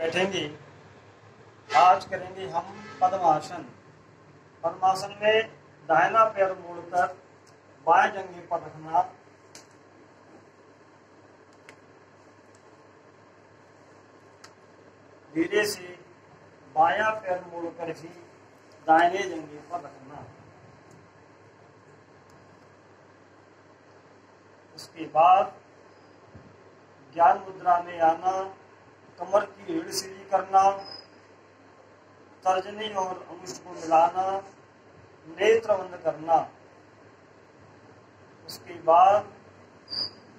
बैठेंगे। आज करेंगे हम पद्मासन। पद्मासन में दाहिना पैर मोड़कर बाएँ जंगे पर रखना। धीरे से बाया पैर मोड़कर ही दाहिने जंगे पर रखना। उसके बाद ज्ञान मुद्रा में आना। कमर की रीढ़ सीधी करना, तर्जनी और अंगुष्ठ को मिलाना नेत्र बंद करना। उसके बाद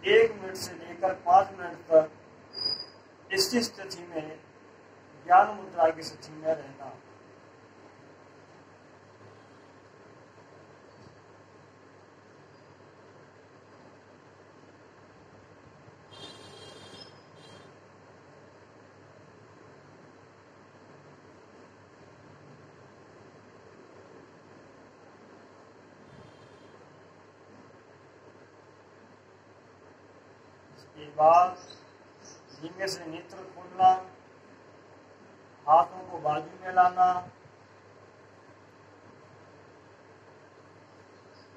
एक मिनट से लेकर पाँच मिनट तक इसी स्थिति में ज्ञान मुद्रा की स्थिति में रहना। के बाद धीमे से नेत्र खोलना, हाथों को बाजू में लाना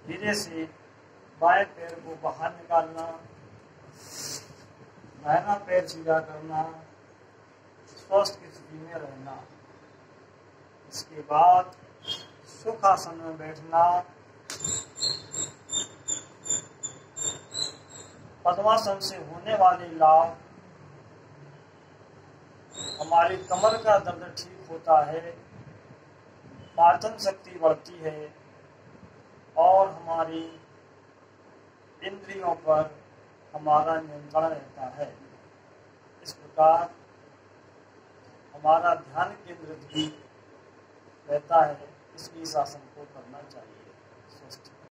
धीरे से बाएँ पैर को बाहर निकालना, दाहिना पैर सीधा करना, स्वस्थ की स्थिति में रहना। इसके बाद सुख आसन में बैठना पद्मासन से होने वाले लाभ हमारे कमर का दर्द ठीक होता है, पाचन शक्ति बढ़ती है और हमारी इंद्रियों पर हमारा नियंत्रण रहता है। इस प्रकार हमारा ध्यान केंद्रित भी रहता है, इसलिए शासन को करना चाहिए।